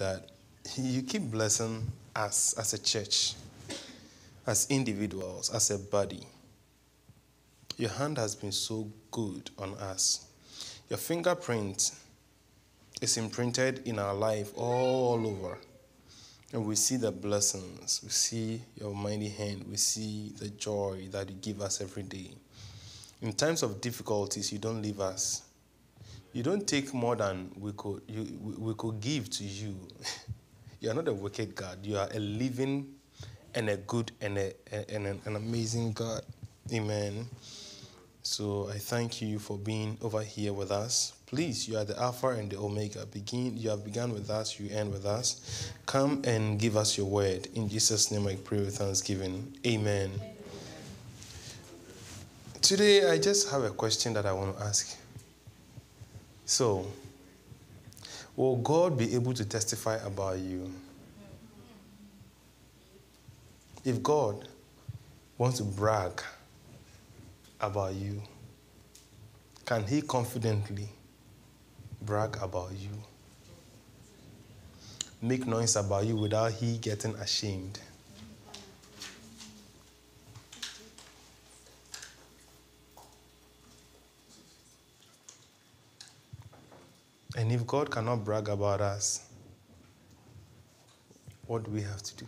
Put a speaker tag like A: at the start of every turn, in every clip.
A: that you keep blessing us as a church, as individuals, as a body. Your hand has been so good on us. Your fingerprint is imprinted in our life all over. And we see the blessings, we see your mighty hand, we see the joy that you give us every day. In times of difficulties, you don't leave us. You don't take more than we could, you, we could give to you. you are not a wicked God. You are a living and a good and, a, and an, an amazing God. Amen. So I thank you for being over here with us. Please, you are the Alpha and the Omega. Begin. You have begun with us. You end with us. Come and give us your word. In Jesus' name, I pray with thanksgiving. Amen. Today, I just have a question that I want to ask. So, will God be able to testify about you? If God wants to brag about you, can He confidently brag about you? Make noise about you without He getting ashamed? And if God cannot brag about us, what do we have to do?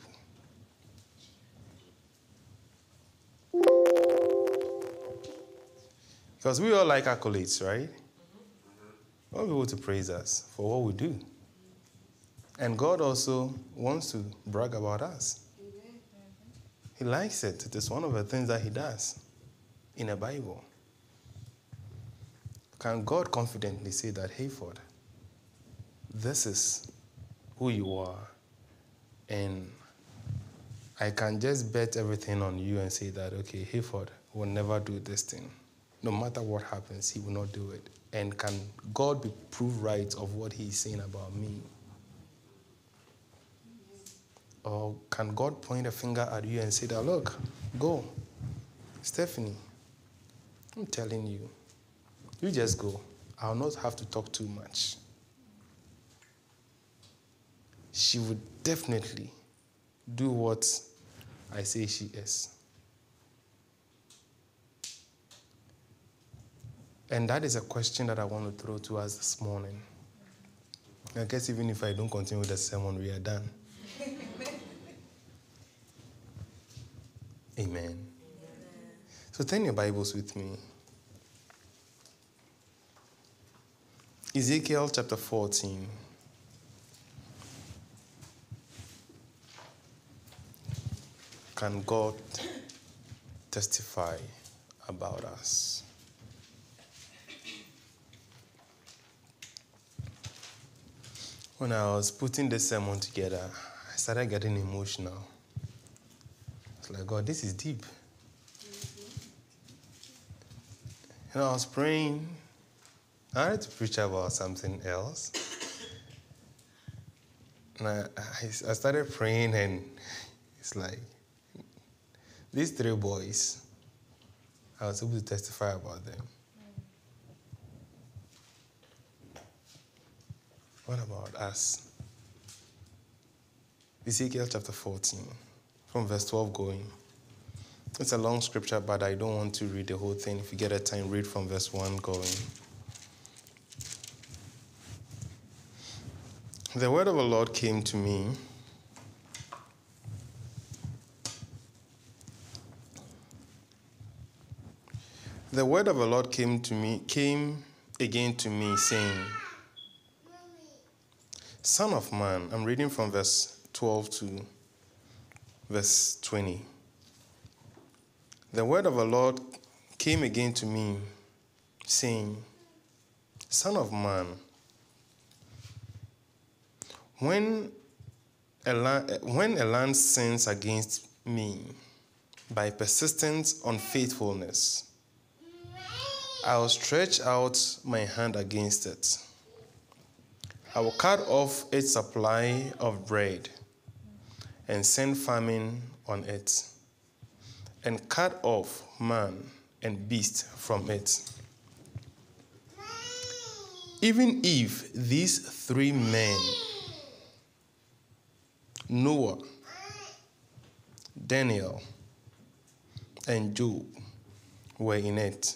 A: Because we all like accolades, right? We want people to praise us for what we do. And God also wants to brag about us. Mm-hmm. He likes it. It is one of the things that He does in the Bible. Can God confidently say that, Hayford, this is who you are, and I can just bet everything on you and say that, okay, Hayford will never do this thing. No matter what happens, he will not do it. And can God be proved right of what he's saying about me? Or can God point a finger at you and say that, look, go. Stephanie, I'm telling you, you just go. I'll not have to talk too much. She would definitely do what I say she is. And that is a question that I want to throw to us this morning. I guess even if I don't continue with the sermon, we are done. Amen. Amen. So turn your Bibles with me. Ezekiel chapter 14. Can God testify about us? When I was putting this sermon together, I started getting emotional. It's like, God, this is deep. You know, I was praying. I had to preach about something else. And I, I started praying, and it's like, these three boys, I was able to testify about them. What about us? Ezekiel chapter 14, from verse 12 going. It's a long scripture, but I don't want to read the whole thing. If you get a time, read from verse 1 going. The word of the Lord came to me. The word of the Lord came to me, came again to me, saying, Son of man, I'm reading from verse 12 to verse 20. The word of the Lord came again to me, saying, Son of man, when a, land, when a land sins against me by persistent unfaithfulness, I will stretch out my hand against it I will cut off its supply of bread and send famine on it, and cut off man and beast from it. Even if these three men Noah, Daniel, and Job were in it.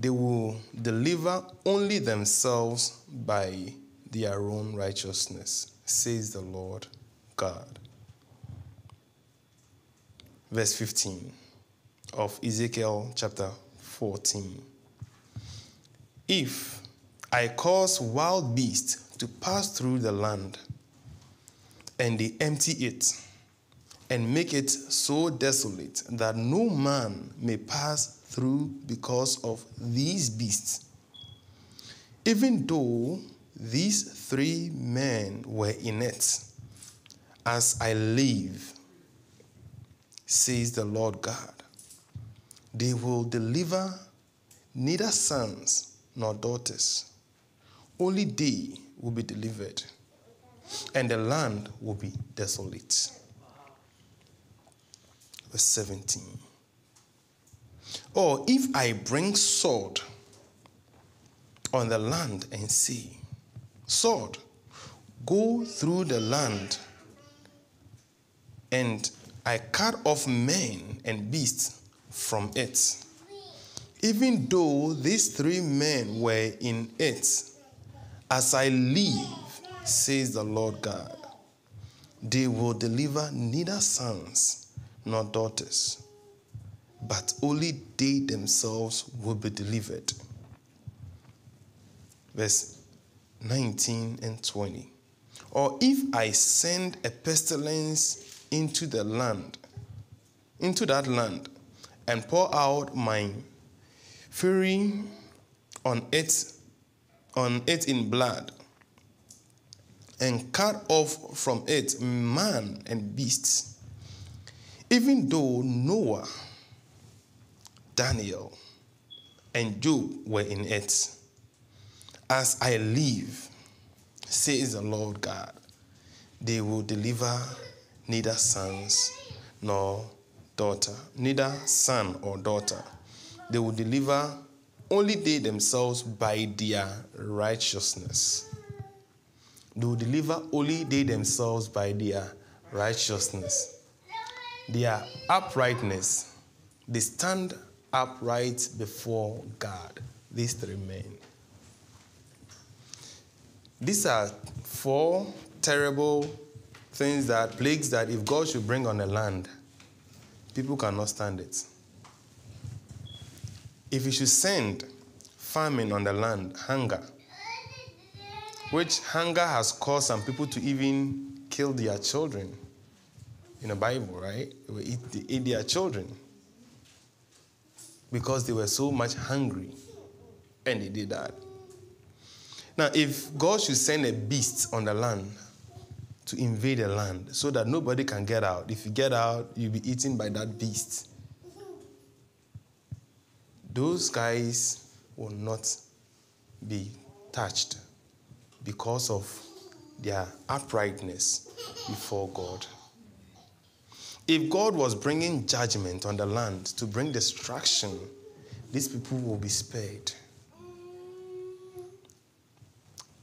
A: They will deliver only themselves by their own righteousness, says the Lord God. Verse 15 of Ezekiel chapter 14. If I cause wild beasts to pass through the land, and they empty it, and make it so desolate that no man may pass through because of these beasts. Even though these three men were in it, as I live, says the Lord God, they will deliver neither sons nor daughters. Only they will be delivered, and the land will be desolate. Verse 17. Or if I bring sword on the land and sea, sword, go through the land, and I cut off men and beasts from it. Even though these three men were in it, as I live, says the Lord God, they will deliver neither sons nor daughters, but only they themselves will be delivered. Verse 19 and 20. Or if I send a pestilence into the land, into that land, and pour out my fury on it, on it in blood, and cut off from it man and beasts, even though Noah, Daniel, and Job were in it. As I live, says the Lord God, they will deliver neither sons nor daughter, neither son or daughter. They will deliver only they themselves by their righteousness. They will deliver only they themselves by their righteousness. Their uprightness. They stand upright before God. These three men. These are four terrible things that plagues that if God should bring on the land, people cannot stand it. If he should send famine on the land, hunger, which hunger has caused some people to even kill their children in the Bible, right? They eat, eat their children because they were so much hungry and they did that. Now, if God should send a beast on the land to invade the land so that nobody can get out, if you get out, you'll be eaten by that beast. Those guys will not be touched because of their uprightness before God. If God was bringing judgment on the land to bring destruction, these people will be spared.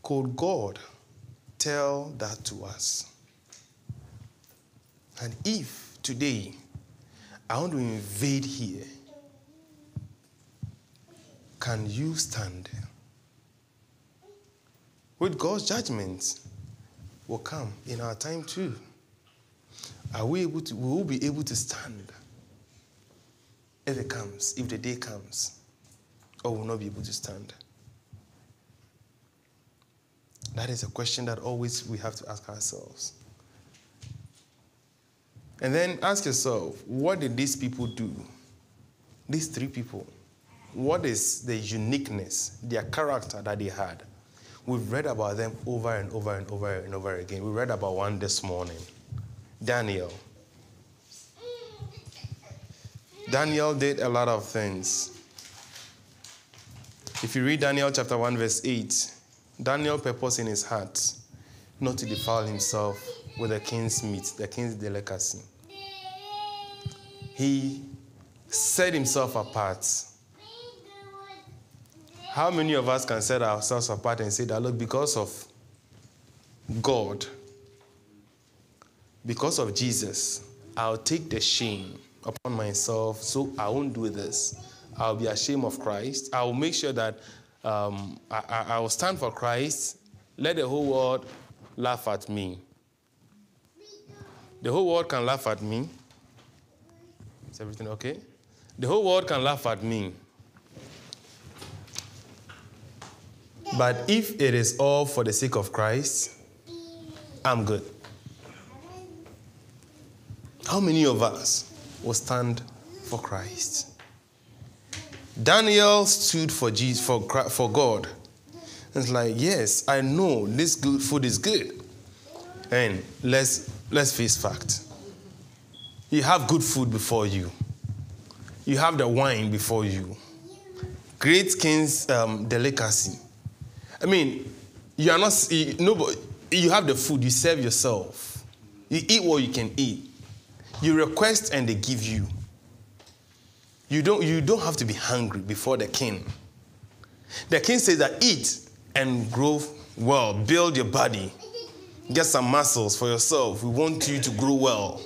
A: Could God tell that to us? And if today I want to invade here, can you stand? With God's judgment will come in our time too. Are we able to, will we be able to stand if it comes, if the day comes, or will not be able to stand? That is a question that always we have to ask ourselves. And then ask yourself, what did these people do? These three people. What is the uniqueness, their character that they had? We've read about them over and over and over and over again. We read about one this morning Daniel. Daniel did a lot of things. If you read Daniel chapter 1, verse 8, Daniel purposed in his heart not to defile himself with the king's meat, the king's delicacy. He set himself apart. How many of us can set ourselves apart and say that, look, because of God, because of Jesus, I'll take the shame upon myself so I won't do this. I'll be ashamed of Christ. I'll make sure that um, I, I, I will stand for Christ. Let the whole world laugh at me. The whole world can laugh at me. Is everything okay? The whole world can laugh at me. But if it is all for the sake of Christ, I'm good. How many of us will stand for Christ? Daniel stood for Jesus, for, for God. It's like, yes, I know this good food is good. And let's let's face fact. You have good food before you. You have the wine before you. Great king's um, delicacy. I mean, you are not you, nobody, you have the food, you serve yourself. You eat what you can eat. You request and they give you. You don't, you don't have to be hungry before the king. The king says that eat and grow well, build your body, get some muscles for yourself. We want you to grow well.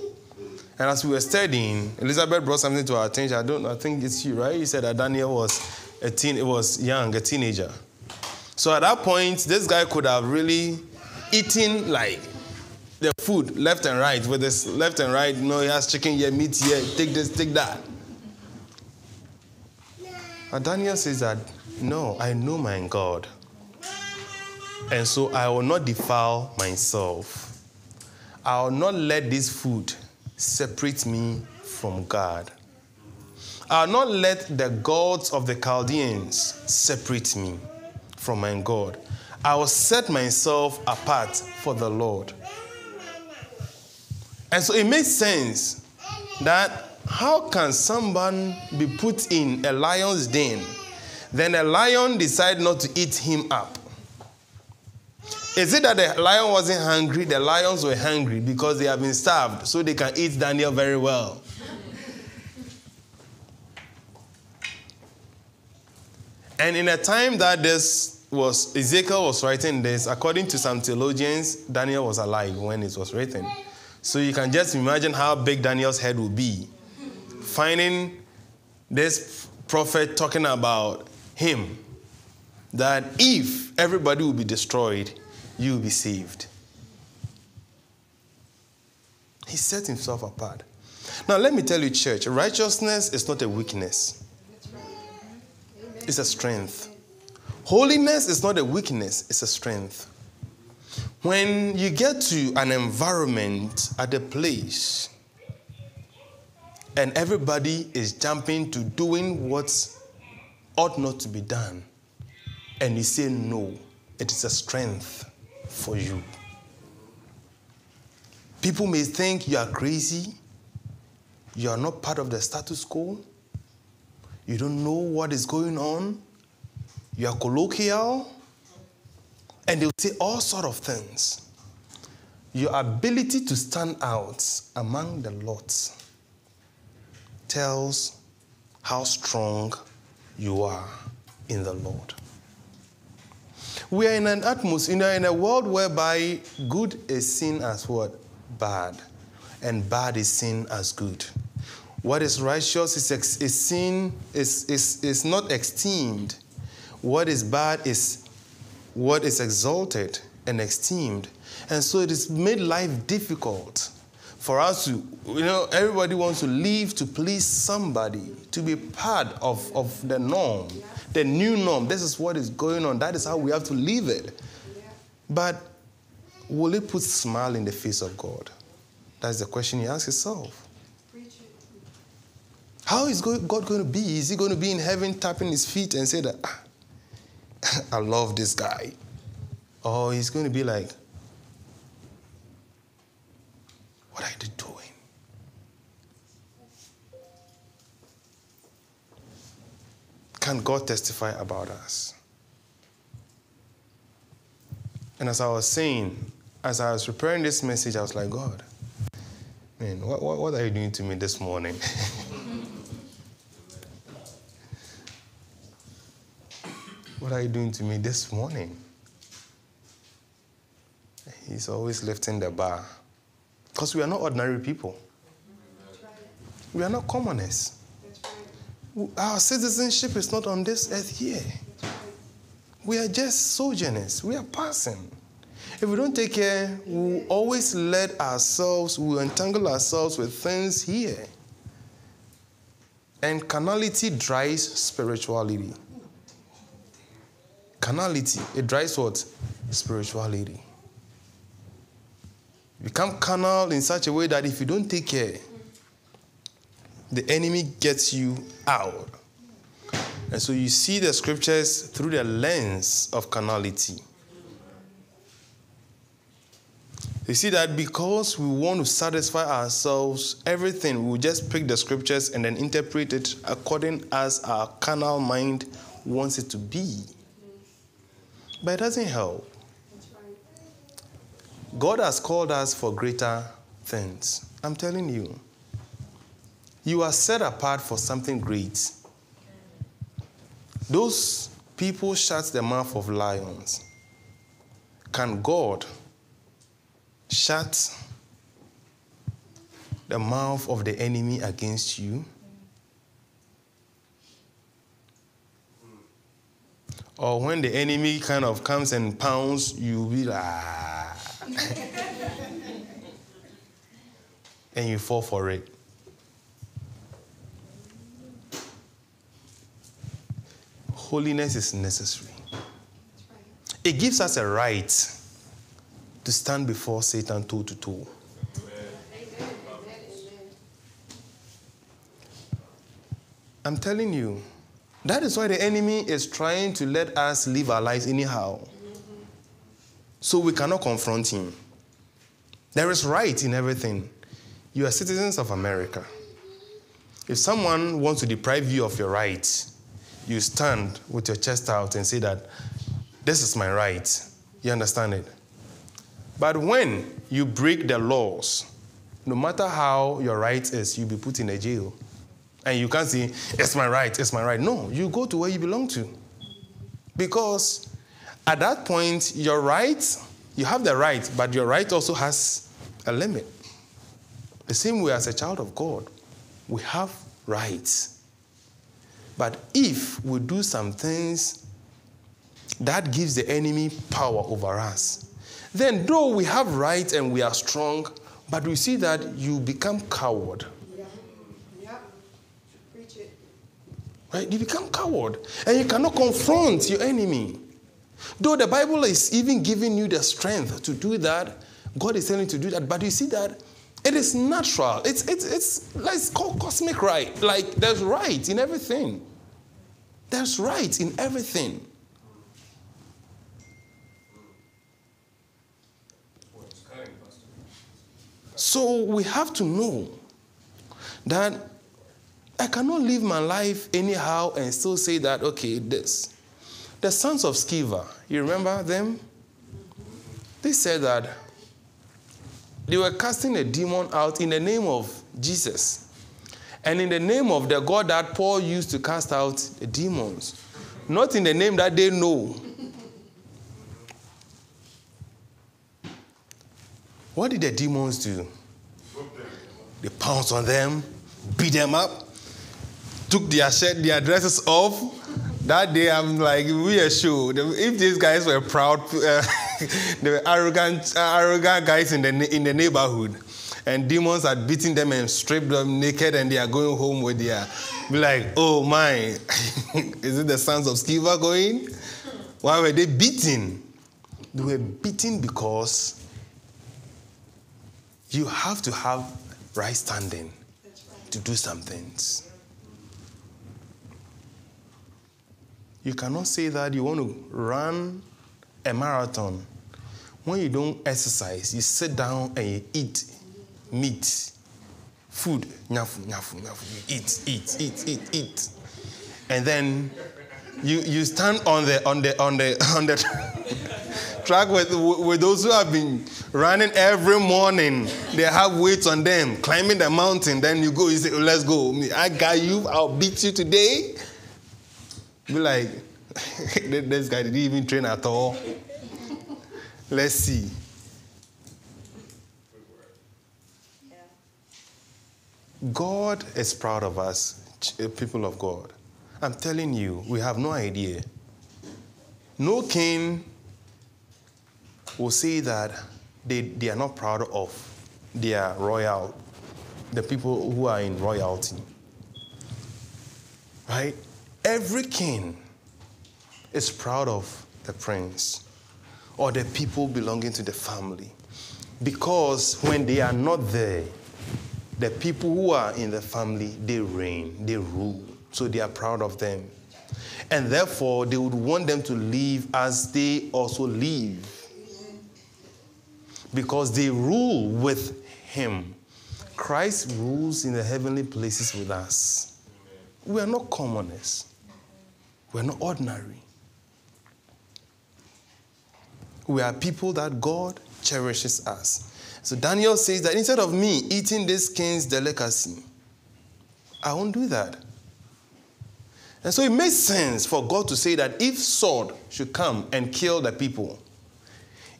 A: And as we were studying, Elizabeth brought something to our attention. I don't I think it's you, right? You said that Daniel was a teen, it was young, a teenager. So at that point, this guy could have really eaten like the food left and right with this left and right. You know, he has chicken here, meat here, take this, take that. But Daniel says that, no, I know my God. And so I will not defile myself. I will not let this food separate me from God. I will not let the gods of the Chaldeans separate me from my God. I will set myself apart for the Lord. And so it makes sense that how can someone be put in a lion's den, then a lion decide not to eat him up? Is it that the lion wasn't hungry? The lions were hungry because they have been starved, so they can eat Daniel very well. and in a time that this was Ezekiel was writing this, according to some theologians, Daniel was alive when it was written. So you can just imagine how big Daniel's head would be. Finding this prophet talking about him, that if everybody will be destroyed, you will be saved. He set himself apart. Now, let me tell you, church, righteousness is not a weakness, it's a strength. Holiness is not a weakness, it's a strength. When you get to an environment at a place and everybody is jumping to doing what ought not to be done, and you say no, it is a strength for you. People may think you are crazy, you are not part of the status quo, you don't know what is going on, you are colloquial and they'll say all sort of things. Your ability to stand out among the lots tells how strong you are in the Lord. We are in an atmosphere, in a world whereby good is seen as what? Bad. And bad is seen as good. What is righteous is, is seen, is, is, is not esteemed. What is bad is what is exalted and esteemed. And so it has made life difficult for us to, you know, everybody wants to live to please somebody, to be part of, of the norm, the new norm. This is what is going on. That is how we have to live it. But will it put smile in the face of God? That's the question you ask yourself. How is God going to be? Is he going to be in heaven tapping his feet and say that, ah, I love this guy. Or he's going to be like, What are you doing? Can God testify about us? And as I was saying, as I was preparing this message, I was like, God, man, what, what, what are you doing to me this morning? What are you doing to me this morning? He's always lifting the bar. Because we are not ordinary people. We are not commoners. Our citizenship is not on this earth here. We are just sojourners. We are passing. If we don't take care, we'll always let ourselves, we'll entangle ourselves with things here. And carnality dries spirituality. Carnality, it drives what? Spirituality. Become carnal in such a way that if you don't take care, the enemy gets you out. And so you see the scriptures through the lens of carnality. You see that because we want to satisfy ourselves, everything, we just pick the scriptures and then interpret it according as our carnal mind wants it to be. But it doesn't help. God has called us for greater things. I'm telling you. You are set apart for something great. Those people shut the mouth of lions. Can God shut the mouth of the enemy against you? Or when the enemy kind of comes and pounds, you be like, ah. and you fall for it. Holiness is necessary. It gives us a right to stand before Satan toe to toe. I'm telling you, that is why the enemy is trying to let us live our lives anyhow. So we cannot confront him. There is right in everything. You are citizens of America. If someone wants to deprive you of your rights, you stand with your chest out and say that this is my right. You understand it? But when you break the laws, no matter how your right is, you'll be put in a jail. And you can't say, it's my right, it's my right. No, you go to where you belong to. Because at that point, your right, you have the right, but your right also has a limit. The same way as a child of God, we have rights. But if we do some things that gives the enemy power over us, then though we have rights and we are strong, but we see that you become coward. Yeah. Yeah. Preach it. Right? You become coward. And you cannot confront your enemy. Though the Bible is even giving you the strength to do that, God is telling you to do that, but you see that it is natural. It's, it's, it's, it's called cosmic right. Like there's right in everything. There's right in everything. So we have to know that I cannot live my life anyhow and still say that, okay, this. The sons of Sceva, you remember them? They said that they were casting a demon out in the name of Jesus and in the name of the God that Paul used to cast out the demons, not in the name that they know. What did the demons do? They pounced on them, beat them up, took their shirt, their dresses off. That day, I'm like, we are sure. If these guys were proud, uh, they were arrogant, uh, arrogant guys in the, in the neighborhood, and demons had beaten them and stripped them naked, and they are going home with their, be like, oh my, is it the sons of Sceva going? Why were they beaten? They were beaten because you have to have right standing to do some things. You cannot say that you want to run a marathon when you don't exercise. You sit down and you eat meat, food, nyafu, nyafu, nyafu. You eat, eat, eat, eat, eat, and then you you stand on the on the on the on the track with with those who have been running every morning. They have weights on them, climbing the mountain. Then you go, you say, let's go. I got you, I'll beat you today. Be like, this guy didn't even train at all. Let's see. God is proud of us, eh, people of God. I'm telling you, we have no idea. No king will say that they, they are not proud of their royal, the people who are in royalty. Right? Every king is proud of the prince or the people belonging to the family. Because when they are not there, the people who are in the family, they reign, they rule. So they are proud of them. And therefore, they would want them to live as they also live. Because they rule with Him. Christ rules in the heavenly places with us. We are not commoners, we are not ordinary. We are people that God cherishes us. So Daniel says that instead of me eating this king's delicacy, I won't do that. And so it makes sense for God to say that if sword should come and kill the people,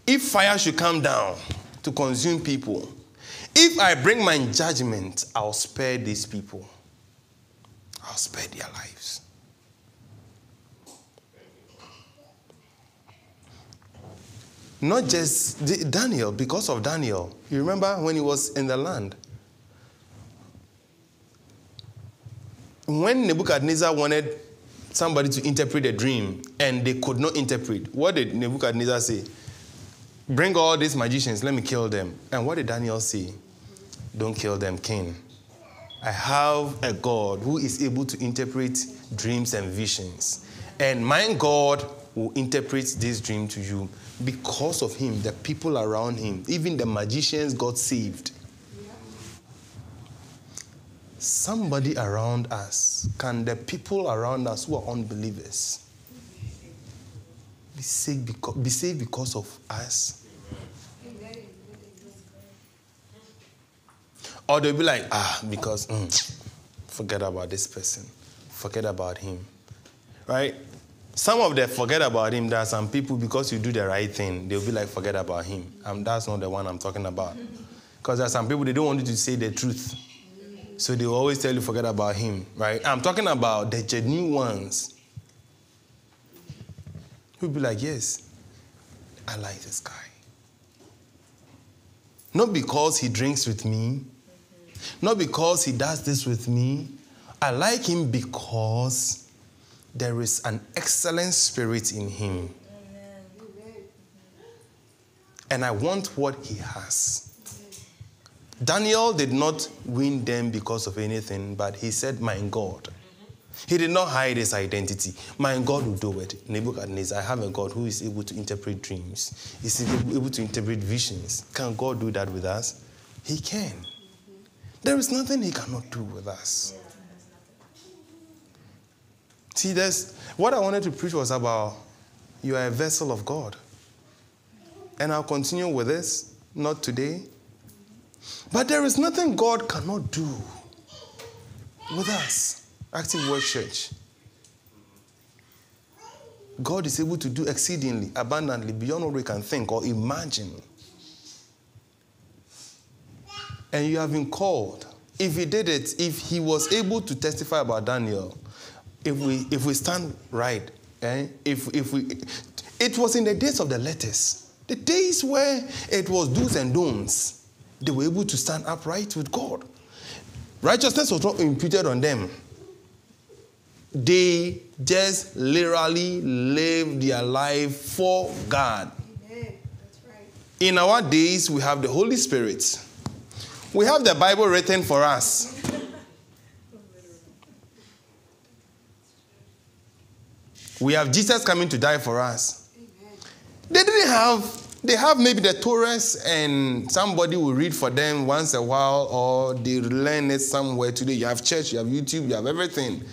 A: if fire should come down to consume people, if I bring my judgment, I'll spare these people. I'll spare their lives. Not just Daniel, because of Daniel. You remember when he was in the land? When Nebuchadnezzar wanted somebody to interpret a dream and they could not interpret, what did Nebuchadnezzar say? Bring all these magicians, let me kill them. And what did Daniel say? Don't kill them, king. I have a God who is able to interpret dreams and visions. And my God will interpret this dream to you because of him, the people around him, even the magicians got saved. Somebody around us, can the people around us who are unbelievers be saved because, be saved because of us? Or they'll be like, ah, because mm, forget about this person, forget about him. Right? Some of them forget about him. There are some people, because you do the right thing, they'll be like, forget about him. Um, that's not the one I'm talking about. Because there are some people, they don't want you to say the truth. So they always tell you, forget about him, right? I'm talking about the genuine ones. Who'll be like, yes, I like this guy. Not because he drinks with me, not because he does this with me. I like him because there is an excellent spirit in him. And I want what he has. Daniel did not win them because of anything, but he said, My God. He did not hide his identity. My God will do it. Nebuchadnezzar, I have a God who is able to interpret dreams, is able to interpret visions. Can God do that with us? He can. There is nothing he cannot do with us. See, there's what I wanted to preach was about you are a vessel of God. And I'll continue with this, not today. But there is nothing God cannot do with us. Active Word Church. God is able to do exceedingly, abundantly, beyond what we can think or imagine. And you have been called. If he did it, if he was able to testify about Daniel, if we if we stand right, eh, if if we it was in the days of the letters, the days where it was do's and don'ts, they were able to stand upright with God. Righteousness was not imputed on them. They just literally lived their life for God. In our days, we have the Holy Spirit. We have the Bible written for us. We have Jesus coming to die for us. They didn't have, they have maybe the Torahs and somebody will read for them once a while or they learn it somewhere today. You have church, you have YouTube, you have everything.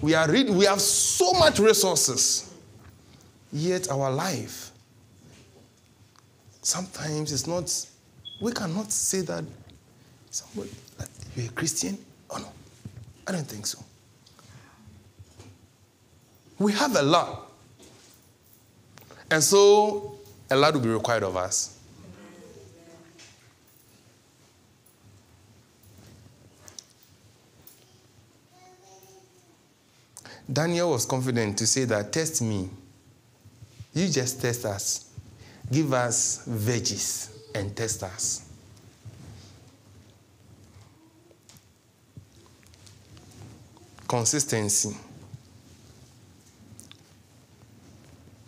A: We, are read, we have so much resources. Yet our life, sometimes it's not, we cannot say that somebody, like, you're a Christian? Oh no, I don't think so. We have a lot. And so a lot will be required of us. Daniel was confident to say that, test me. You just test us. Give us veggies and test us. Consistency.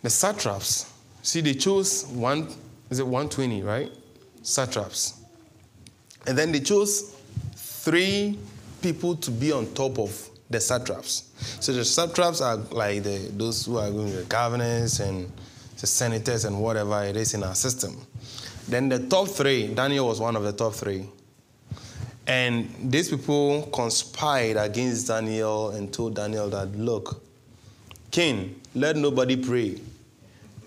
A: The satraps, see, they chose one, is it 120, right? Satraps. And then they chose three people to be on top of the satraps. So the satraps are like the, those who are going to the governors and the senators and whatever it is in our system. Then the top three, Daniel was one of the top three. And these people conspired against Daniel and told Daniel that, look, king, let nobody pray.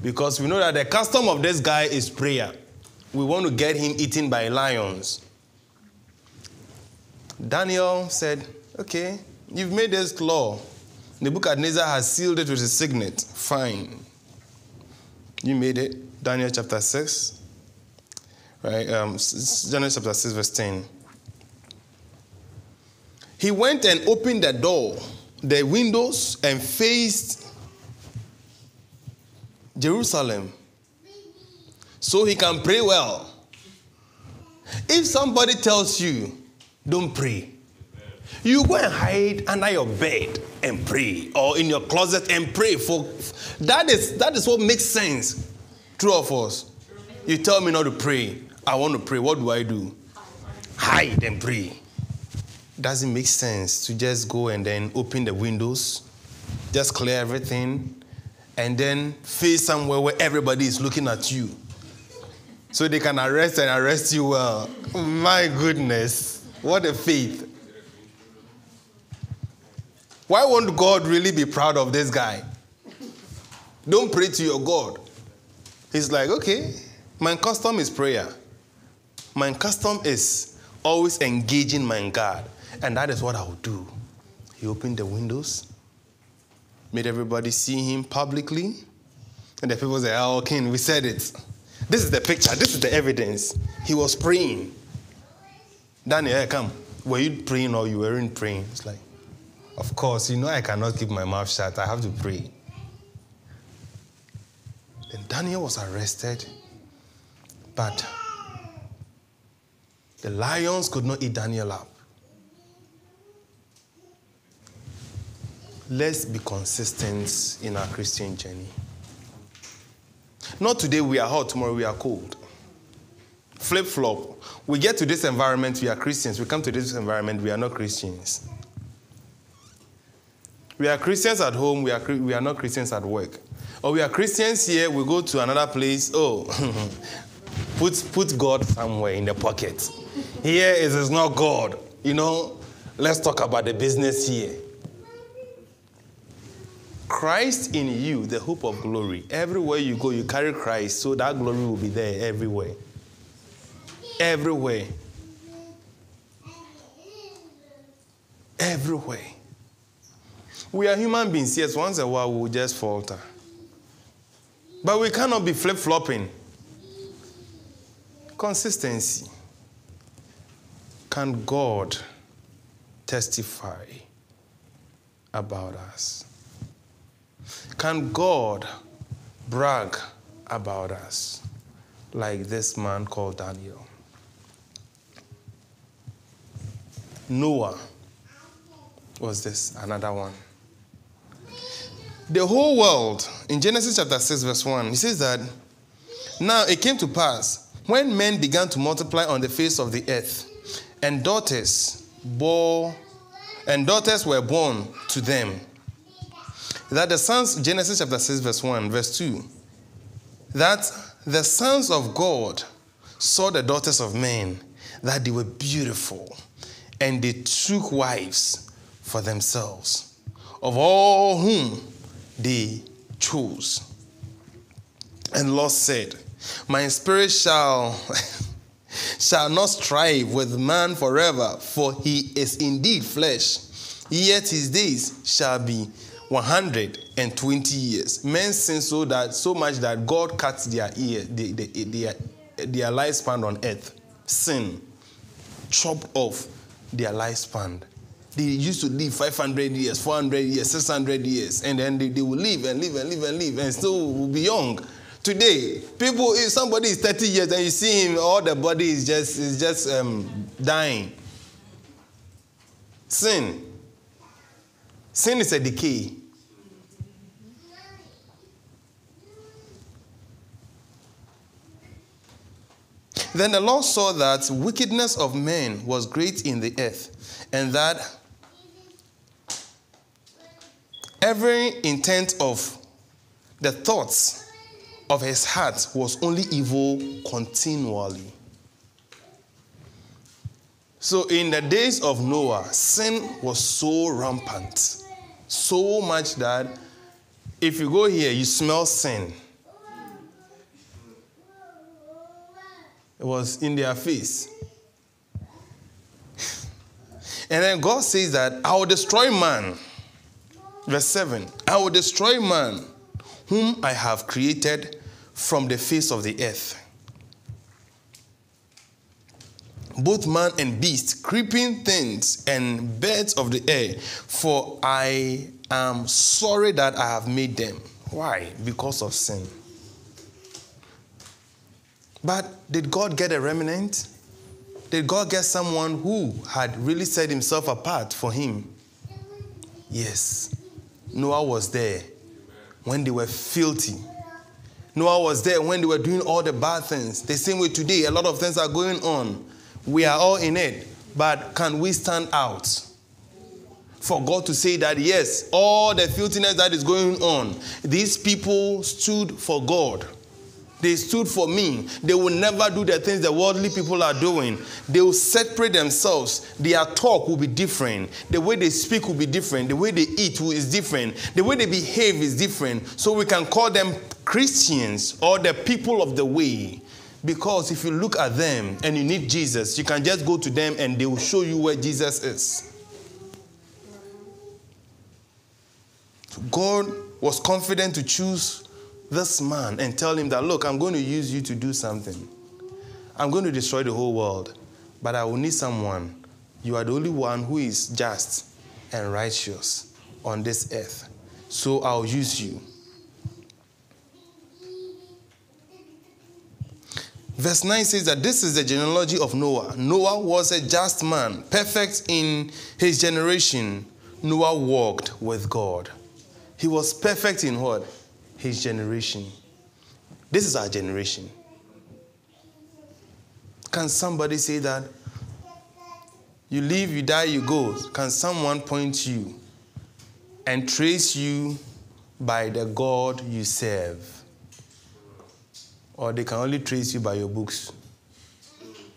A: Because we know that the custom of this guy is prayer. We want to get him eaten by lions. Daniel said, okay, You've made this law. Nebuchadnezzar has sealed it with his signet. Fine. You made it. Daniel chapter 6. Right? Um, Daniel chapter 6, verse 10. He went and opened the door, the windows, and faced Jerusalem so he can pray well. If somebody tells you, don't pray, you go and hide under your bed and pray, or in your closet and pray. For that is that is what makes sense. True of us. You tell me not to pray. I want to pray. What do I do? Hide and pray. Doesn't make sense to just go and then open the windows, just clear everything, and then face somewhere where everybody is looking at you. So they can arrest and arrest you well. My goodness. What a faith. Why won't God really be proud of this guy? Don't pray to your God. He's like, okay, my custom is prayer. My custom is always engaging my God. And that is what I'll do. He opened the windows, made everybody see him publicly. And the people say, oh, king, we said it. This is the picture, this is the evidence. He was praying. Daniel, come. Were you praying or you weren't praying? It's like, of course, you know I cannot keep my mouth shut. I have to pray. Then Daniel was arrested, but the lions could not eat Daniel up. Let's be consistent in our Christian journey. Not today we are hot, tomorrow we are cold. Flip flop. We get to this environment, we are Christians. We come to this environment, we are not Christians. We are Christians at home, we are, we are not Christians at work. Or we are Christians here, we go to another place, oh, put, put God somewhere in the pocket. Here it is not God. You know, let's talk about the business here. Christ in you, the hope of glory. Everywhere you go, you carry Christ, so that glory will be there everywhere. Everywhere. Everywhere. We are human beings, yes, once in a while we'll just falter. But we cannot be flip flopping. Consistency. Can God testify about us? Can God brag about us? Like this man called Daniel? Noah was this another one. The whole world, in Genesis chapter 6, verse 1, he says that, Now it came to pass, when men began to multiply on the face of the earth, and daughters bore, and daughters were born to them, that the sons, Genesis chapter 6, verse 1, verse 2, that the sons of God saw the daughters of men, that they were beautiful, and they took wives for themselves, of all whom they chose. And Lord said, My spirit shall shall not strive with man forever, for he is indeed flesh. Yet his days shall be 120 years. Men sin so that so much that God cuts their ear, their, their, their lifespan on earth. Sin chopped off their lifespan. They used to live 500 years, 400 years, 600 years, and then they, they will live and live and live and live and still will be young. Today, people, if somebody is 30 years and you see him, all the body is just, is just um, dying. Sin. Sin is a decay. Then the Lord saw that wickedness of men was great in the earth, and that every intent of the thoughts of his heart was only evil continually. So, in the days of Noah, sin was so rampant, so much that if you go here, you smell sin. Was in their face. and then God says that I will destroy man. Verse 7 I will destroy man whom I have created from the face of the earth. Both man and beast, creeping things, and birds of the air, for I am sorry that I have made them. Why? Because of sin. But did God get a remnant? Did God get someone who had really set himself apart for him? Yes. Noah was there when they were filthy. Noah was there when they were doing all the bad things. The same way today, a lot of things are going on. We are all in it. But can we stand out? For God to say that, yes, all the filthiness that is going on, these people stood for God. They stood for me. They will never do the things the worldly people are doing. They will separate themselves. Their talk will be different. The way they speak will be different. The way they eat is different. The way they behave is different. So we can call them Christians or the people of the way. Because if you look at them and you need Jesus, you can just go to them and they will show you where Jesus is. God was confident to choose this man and tell him that, look, I'm going to use you to do something. I'm going to destroy the whole world, but I will need someone. You are the only one who is just and righteous on this earth. So I'll use you. Verse 9 says that this is the genealogy of Noah. Noah was a just man, perfect in his generation. Noah walked with God. He was perfect in what? His generation. This is our generation. Can somebody say that? You live, you die, you go. Can someone point you and trace you by the God you serve? Or they can only trace you by your books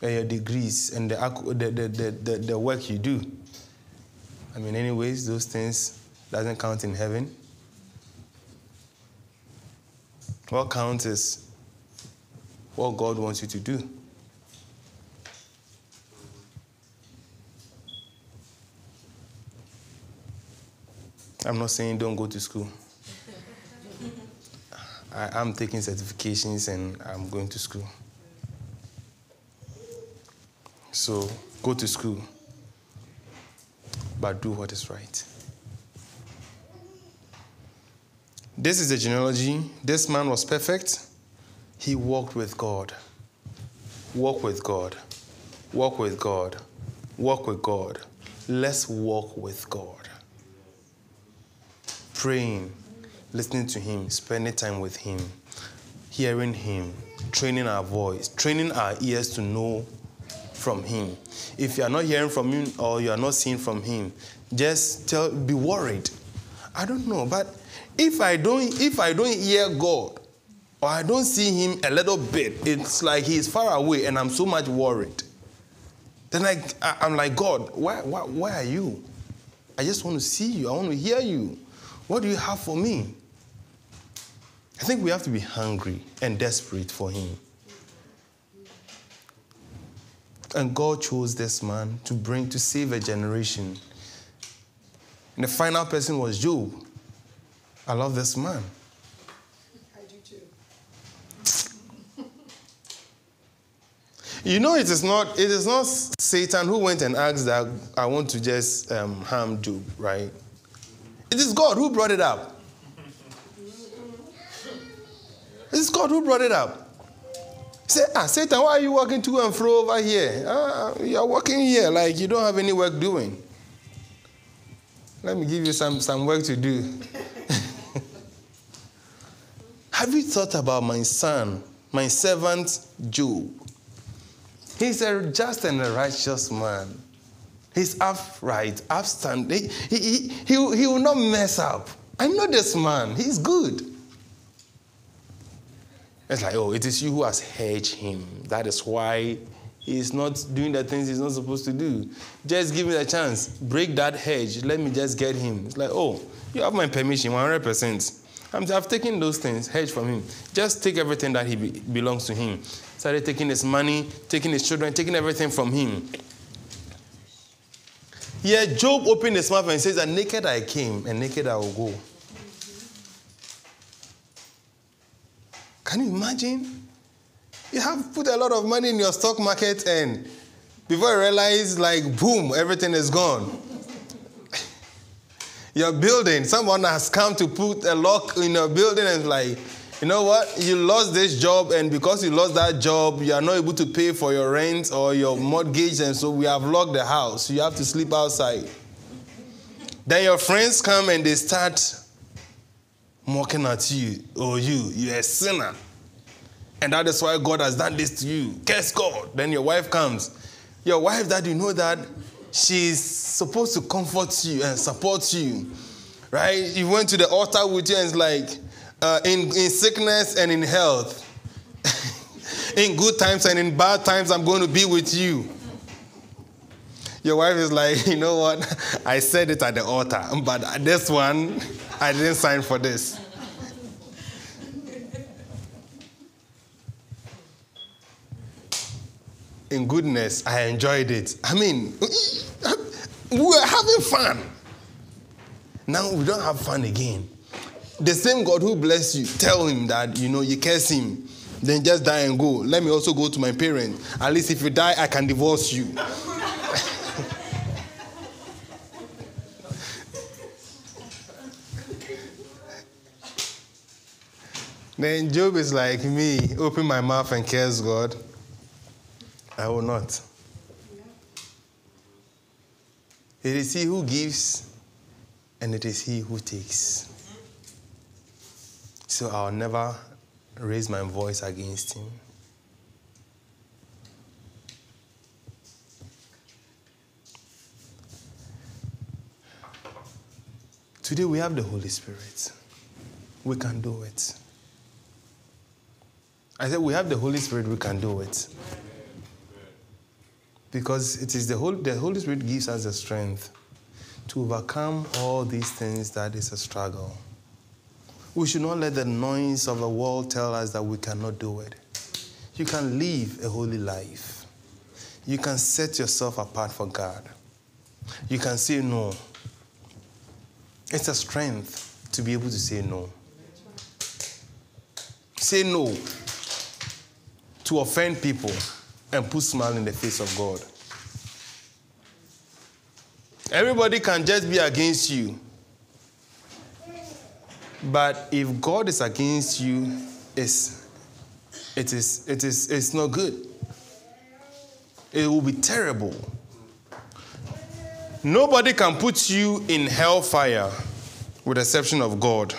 A: and your degrees and the, the, the, the, the work you do. I mean, anyways, those things doesn't count in heaven. What counts is what God wants you to do. I'm not saying don't go to school. I, am taking certifications and I'm going to school. So go to school, but do what is right. This is the genealogy. This man was perfect. He walked with God. Walk with God. Walk with God. Walk with God. Let's walk with God. Praying, listening to Him, spending time with Him, hearing Him, training our voice, training our ears to know from Him. If you are not hearing from Him or you are not seeing from Him, just tell, be worried. I don't know, but if I don't, if I don't hear God or I don't see Him a little bit, it's like He is far away and I'm so much worried. Then I, I'm like, God, why, why, why are you? I just want to see you. I want to hear you. What do you have for me? I think we have to be hungry and desperate for Him. And God chose this man to bring, to save a generation. And the final person was Job. I love this man.
B: I do too.
A: You know, it is not it is not Satan who went and asked that I want to just um, harm Job, right? It is God who brought it up. It is God who brought it up. Say, ah, Satan, why are you walking to and fro over here? Ah, you are walking here like you don't have any work doing. Let me give you some, some work to do. Have you thought about my son, my servant Job? He's a just and a righteous man. He's upright, upstanding. He, he, he, he, will not mess up. I know this man. He's good. It's like, oh, it is you who has hedged him. That is why he's not doing the things he's not supposed to do. Just give me a chance. Break that hedge. Let me just get him. It's like, oh, you have my permission, 100%. I have taken those things, hedge from him. Just take everything that he be, belongs to him. Started taking his money, taking his children, taking everything from him. Yeah, Job opened his mouth and says that naked I came and naked I will go. Can you imagine? You have put a lot of money in your stock market and before you realize, like, boom, everything is gone. Your building, someone has come to put a lock in your building and like, you know what? You lost this job, and because you lost that job, you are not able to pay for your rent or your mortgage, and so we have locked the house. You have to sleep outside. Then your friends come and they start mocking at you. Oh, you, you're a sinner. And that is why God has done this to you. Curse God. Then your wife comes. Your wife that you know that she's supposed to comfort you and support you. Right? You went to the altar with you and it's like, uh, in, in sickness and in health. in good times and in bad times, I'm going to be with you. Your wife is like, you know what? I said it at the altar, but this one, I didn't sign for this. In goodness, I enjoyed it. I mean, we were having fun. Now we don't have fun again the same God who bless you, tell him that, you know, you curse him. Then just die and go. Let me also go to my parents. At least if you die, I can divorce you. then Job is like me, open my mouth and curse God. I will not. It is he who gives, and it is he who takes. So I'll never raise my voice against him. Today we have the Holy Spirit. We can do it. I said we have the Holy Spirit, we can do it. Because it is the the Holy Spirit gives us the strength to overcome all these things that is a struggle. We should not let the noise of the world tell us that we cannot do it. You can live a holy life. You can set yourself apart for God. You can say no. It's a strength to be able to say no. Say no to offend people and put smile in the face of God. Everybody can just be against you. But if God is against you, it's, it is, it is, it's not good. It will be terrible. Nobody can put you in hellfire with the exception of God.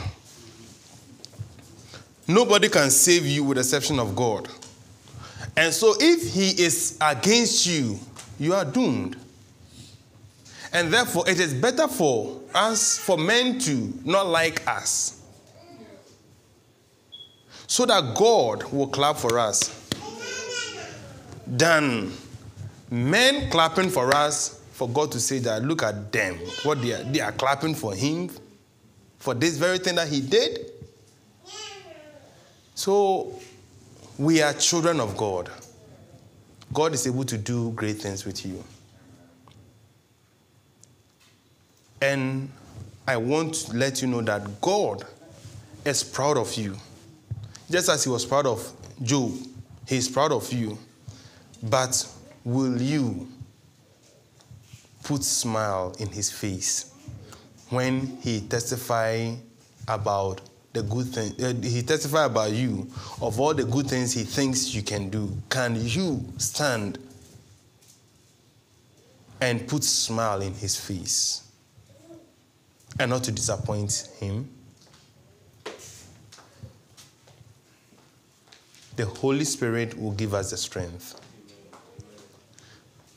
A: Nobody can save you with the exception of God. And so if he is against you, you are doomed. And therefore, it is better for us, for men to not like us, so that God will clap for us, than men clapping for us for God to say that, look at them, what they are, they are clapping for Him for this very thing that He did. So, we are children of God. God is able to do great things with you. And I want to let you know that God is proud of you. Just as he was proud of Job, he is proud of you. But will you put smile in his face when he testify about the good thing uh, he testified about you. Of all the good things he thinks you can do can you stand and put smile in his face and not to disappoint him? The holy spirit will give us the strength.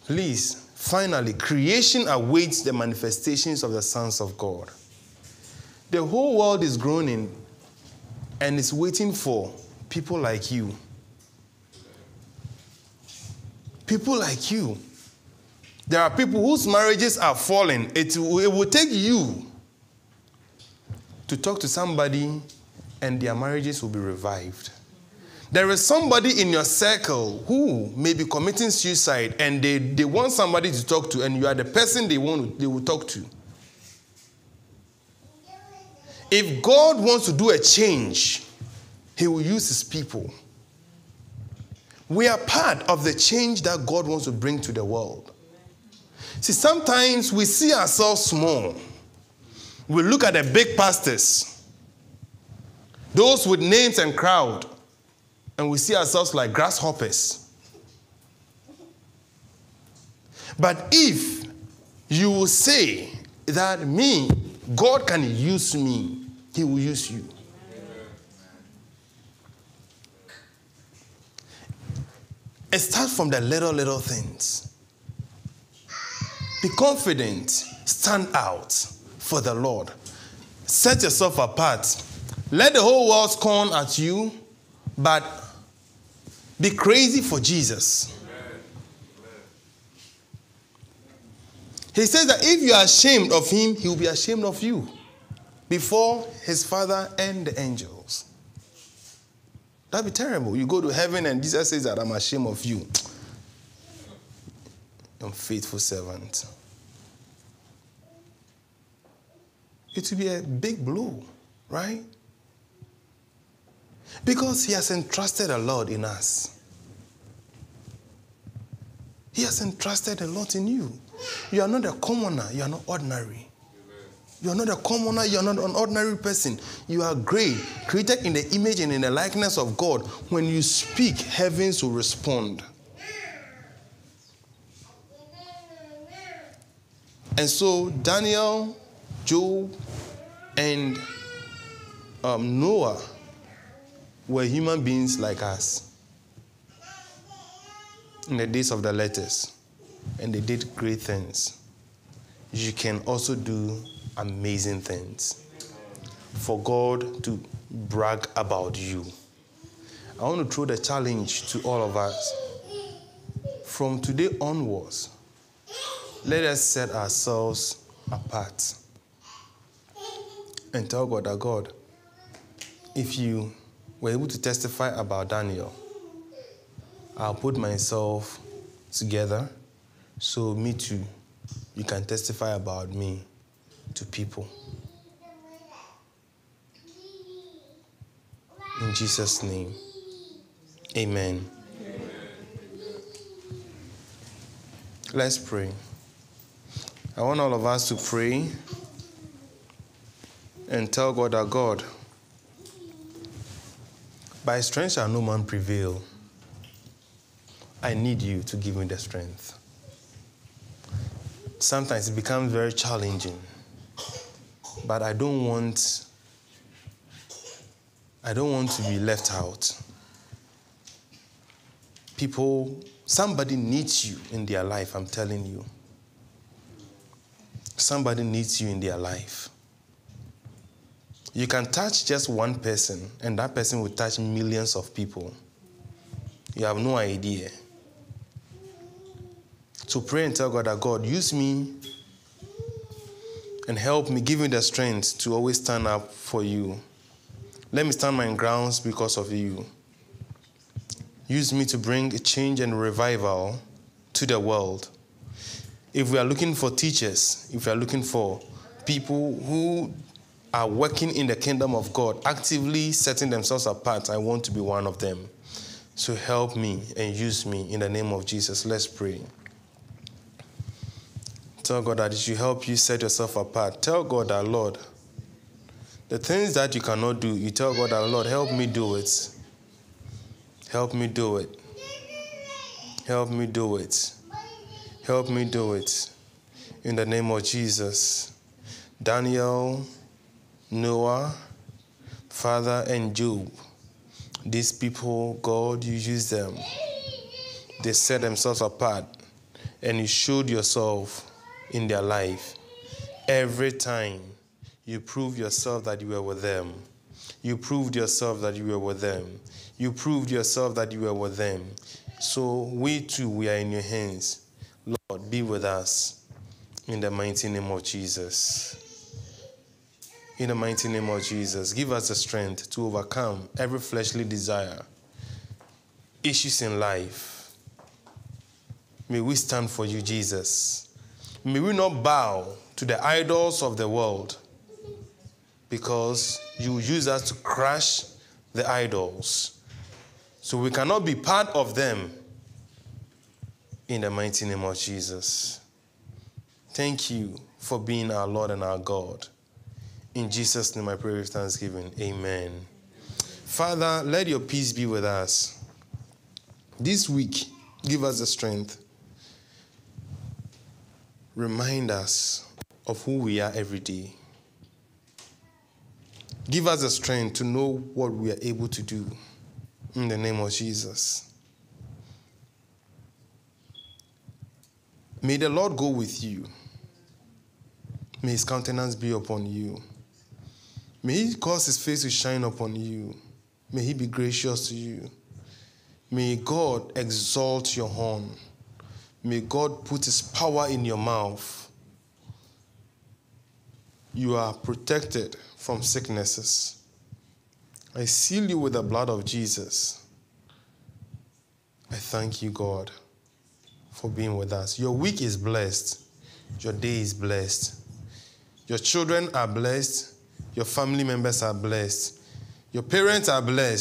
A: Please finally creation awaits the manifestations of the sons of god. The whole world is groaning and is waiting for people like you. People like you. There are people whose marriages are falling. It, it will take you to talk to somebody and their marriages will be revived. There is somebody in your circle who may be committing suicide and they, they want somebody to talk to, and you are the person they want they will talk to. If God wants to do a change, He will use His people. We are part of the change that God wants to bring to the world. See, sometimes we see ourselves small. We look at the big pastors, those with names and crowd, and we see ourselves like grasshoppers. But if you will say that me, God can use me, He will use you. It starts from the little, little things. Be confident, stand out for the Lord. Set yourself apart. Let the whole world scorn at you, but be crazy for Jesus. He says that if you are ashamed of him, he will be ashamed of you before his Father and the angels. That'd be terrible. You go to heaven and Jesus says that I'm ashamed of you. Unfaithful servant. It will be a big blow, right? Because he has entrusted a lot in us. He has entrusted a lot in you. You are not a commoner, you are not ordinary. You are not a commoner, you are not an ordinary person. You are great, created in the image and in the likeness of God. When you speak, heavens will respond. And so, Daniel, Job, and um, Noah were human beings like us in the days of the letters, and they did great things. You can also do amazing things for God to brag about you. I want to throw the challenge to all of us. From today onwards, let us set ourselves apart and tell God that God, if you were able to testify about Daniel, I'll put myself together so me too, you can testify about me to people. In Jesus' name, amen. amen. Let's pray. I want all of us to pray and tell God that God, by strength shall no man prevail. I need you to give me the strength. Sometimes it becomes very challenging but I don't want I don't want to be left out. People, somebody needs you in their life, I'm telling you. Somebody needs you in their life. You can touch just one person, and that person will touch millions of people. You have no idea. So pray and tell God that God, use me and help me, give me the strength to always stand up for you. Let me stand my grounds because of you. Use me to bring a change and revival to the world. If we are looking for teachers, if we are looking for people who are working in the kingdom of God, actively setting themselves apart, I want to be one of them. So help me and use me in the name of Jesus. Let's pray. Tell God that it should help you set yourself apart. Tell God that, Lord, the things that you cannot do, you tell God that, Lord, help me do it. Help me do it. Help me do it. Help me do it. In the name of Jesus. Daniel, Noah, Father, and Job. These people, God, you use them. They set themselves apart and you showed yourself in their life. Every time you proved yourself that you were with them. You proved yourself that you were with them. You proved yourself that you were with them. So we too, we are in your hands. Lord, be with us in the mighty name of Jesus. In the mighty name of Jesus, give us the strength to overcome every fleshly desire, issues in life. May we stand for you, Jesus. May we not bow to the idols of the world because you use us to crush the idols. So we cannot be part of them in the mighty name of Jesus. Thank you for being our Lord and our God. In Jesus' name I pray with thanksgiving. Amen. Father, let your peace be with us. This week, give us the strength. Remind us of who we are every day. Give us the strength to know what we are able to do. In the name of Jesus. May the Lord go with you. May his countenance be upon you. May he cause his face to shine upon you. May he be gracious to you. May God exalt your horn. May God put his power in your mouth. You are protected from sicknesses. I seal you with the blood of Jesus. I thank you, God, for being with us. Your week is blessed. Your day is blessed. Your children are blessed. Your family members are blessed. Your parents are blessed.